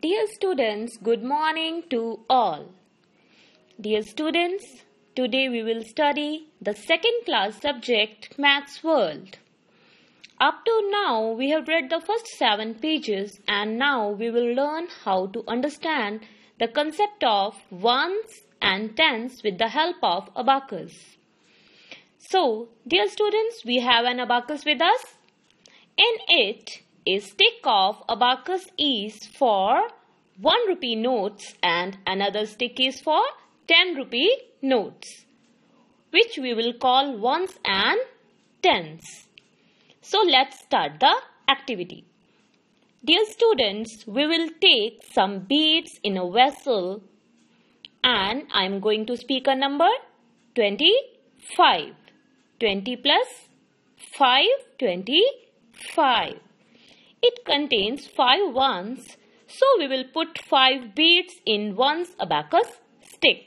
Dear students, good morning to all. Dear students, today we will study the second class subject Maths World. Up to now, we have read the first seven pages and now we will learn how to understand the concept of ones and tens with the help of abacus. So, dear students, we have an abacus with us. In it, a stick of abacus is for 1 rupee notes and another stick is for 10 rupee notes which we will call ones and tens. So let's start the activity. Dear students, we will take some beads in a vessel and I am going to speak a number 25. 20 plus 5, 25. It contains 5 ones, so we will put 5 beads in one's abacus stick.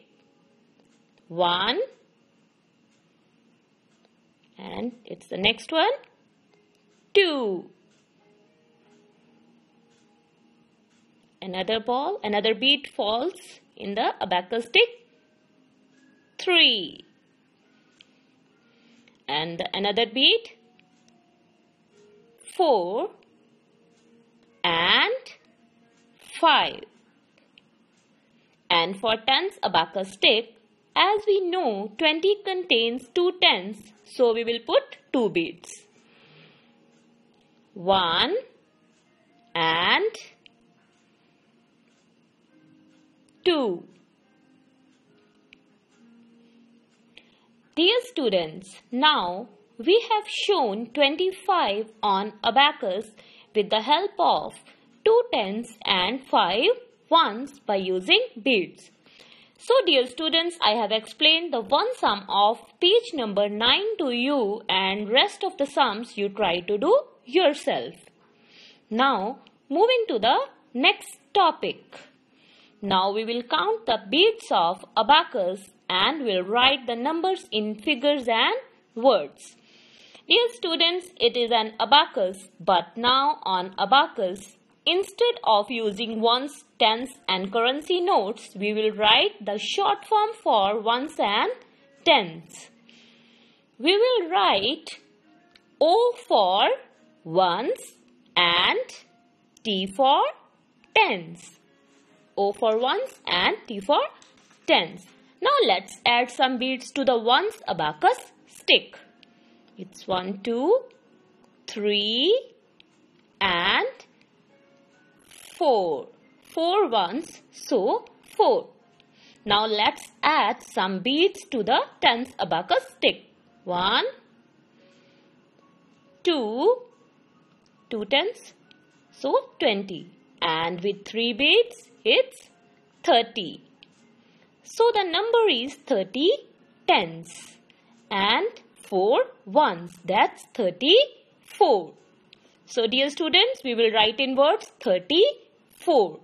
1 and it's the next one. 2 another ball another bead falls in the abacus stick. 3 and another bead. 4 5. And for tens abacus stick, as we know 20 contains 2 tens, so we will put 2 beads. 1 and 2. Dear students, now we have shown 25 on abacus with the help of two tens and five ones by using beads. So dear students, I have explained the one sum of page number 9 to you and rest of the sums you try to do yourself. Now moving to the next topic. Now we will count the beads of abacus and will write the numbers in figures and words. Dear students, it is an abacus, but now on abacus, instead of using ones, tens and currency notes, we will write the short form for ones and tens. We will write O for ones and T for tens. O for ones and T for tens. Now let's add some beads to the ones abacus stick. It's one, two, three. 3 4. 4 ones, so 4. Now let's add some beads to the tens abacus stick. 1, 2, 2 tens, so 20. And with 3 beads, it's 30. So the number is 30 tens. And 4 ones. That's 34. So dear students, we will write in words 34.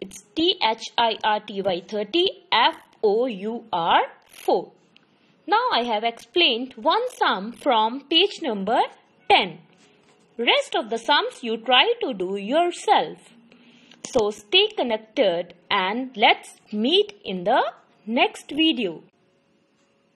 It's T-H-I-R-T-Y 30 F-O-U-R 4. Now I have explained one sum from page number 10. Rest of the sums you try to do yourself. So stay connected and let's meet in the next video.